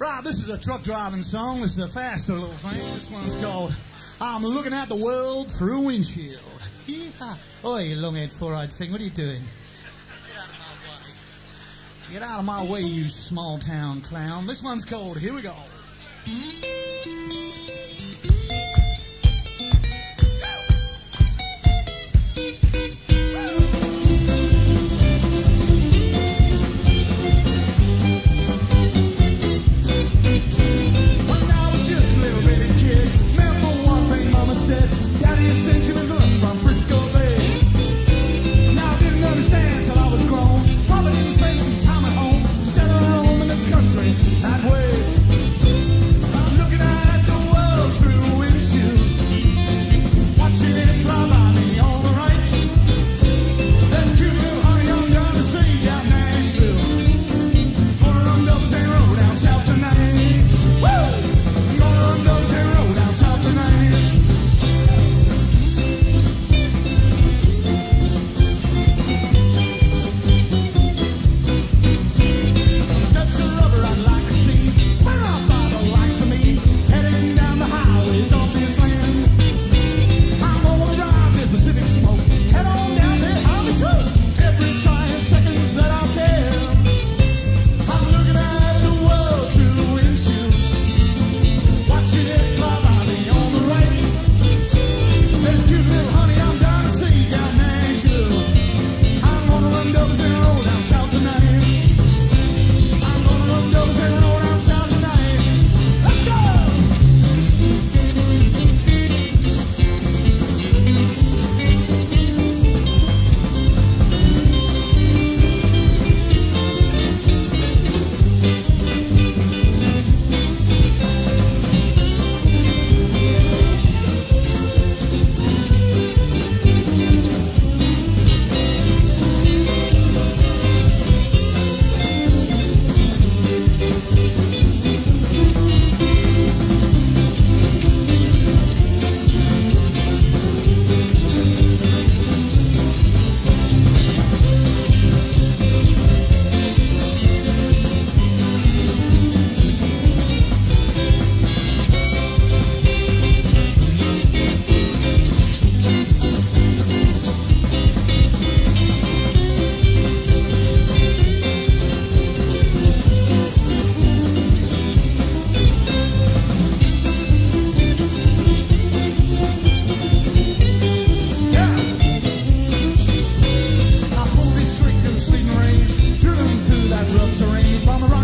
Right, this is a truck driving song. This is a faster little thing. This one's called I'm Looking at the World Through Windshield. Oh, you long-haired four-eyed thing, what are you doing? Get out of my way. Get out of my way, you small-town clown. This one's called Here We Go. from the rock.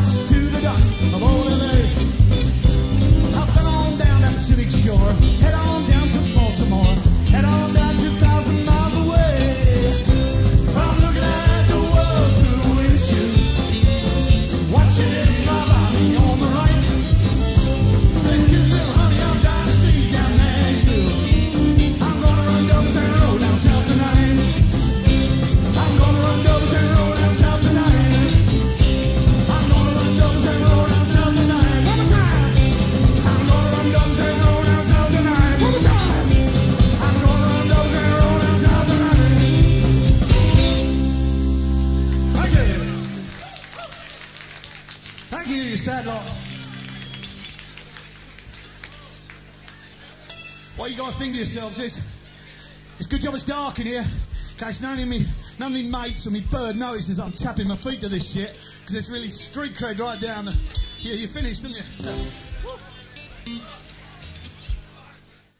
Thank you, Sadlock. sad lot. What you got to think to yourselves is, it's good job it's dark in here, in case none of me, none of me mates or me bird notices I'm tapping my feet to this shit, because it's really street cred right down the... Yeah, you finished, didn't you?